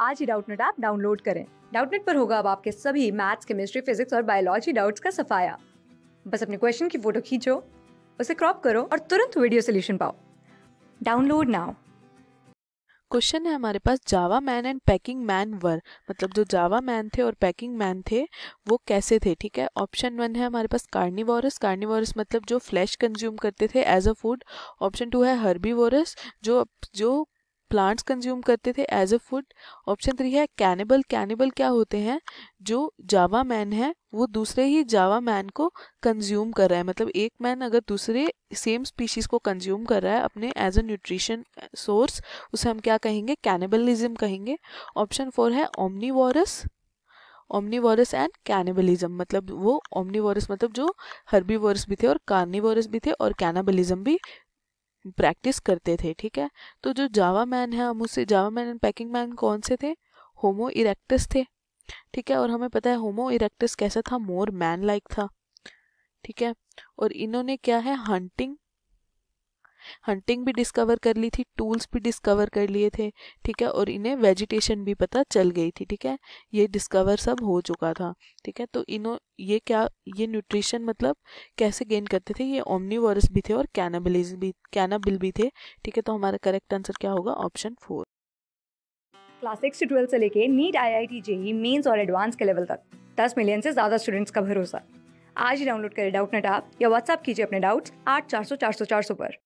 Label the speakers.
Speaker 1: आज ही Doubtnut app download करें। डाउटनेट पर होगा अब आपके सभी मैथ्स, केमिस्ट्री, फिजिक्स और बायोलॉजी डाउट्स का सफाया। बस अपने क्वेश्चन की फ़ोटो खींचो, उसे क्रॉप करो और तुरंत वीडियो सोल्यूशन पाओ। Download now.
Speaker 2: क्वेश्चन है हमारे पास Java man and Peking man were मतलब जो जावा मैन थे और पैकिंग मैन थे, वो कैसे थे? ठीक है ऑप्शन वन है हमारे पास कार्निवोरस कार्निवोरस मतलब जो फ्लैश कंज्यूम करते थे as a food option two है हर्बीवोरस जो जो प्लांट्स कंज्यूम करते थे as a food option three है कैनिबल कैनिबल क्या होते हैं? जो जावा मैन है, वो दूसरे ही जावा मैन को कंज्यूम कर रहा है। मतलब एक मैन अगर दूसरे सेम स्पीशीज को कंज्यूम कर रहा है अपने एज अ न्यूट्रिशन सोर्स उसे हम क्या कहेंगे? कैनिबलिज्म कहेंगे। ऑप्शन फोर है ओमनीवोरस ओमनीवोरस एंड कैनिबलिज्म मतलब वो ओमनीवोरस मतलब जो हर्बीवोरस भी थे और कार्निवोरस भी थे और कैनाबलिज्म भी प्रैक्टिस करते थे, ठीक है? तो जो जावा मैन है, हम उससे Java man and Peking man कौन से थे? होमो इरेक्टस थे, ठीक है? और हमें पता है होमो इरेक्टस कैसा था? मोर मैन लाइक था, ठीक है? और इन्होंने क्या है? हंटिंग हंटिंग भी डिस्कवर कर ली थी टूल्स भी डिस्कवर कर लिए थे, ठीक है? और इन्हें वेजिटेशन भी पता चल गई थी, ठीक है? ये डिस्कवर सब हो चुका था, ठीक है? तो इन्हों ये क्या, ये न्यूट्रिशन मतलब कैसे गेन करते थे? ये ओमनीवोरस भी थे और कैनाबिलिज भी कैनाबिल भी थे, ठीक है? तो हमारा करेक्ट आंसर क्या होगा? ऑप्शन फोर
Speaker 1: क्लास सिक्स से ट्वेल्थ से लेके NEET I I T JEE mains और एडवांस के लेवल तक, दस मिलियन से ज़्यादा स्टूडेंट्स का भरोसा। आज ही डाउनलोड करें डाउट नेट ऐप या व्हाट्सअप कीजिए अपने डाउट्स आठ चार सौ चार सौ चार सौ पर।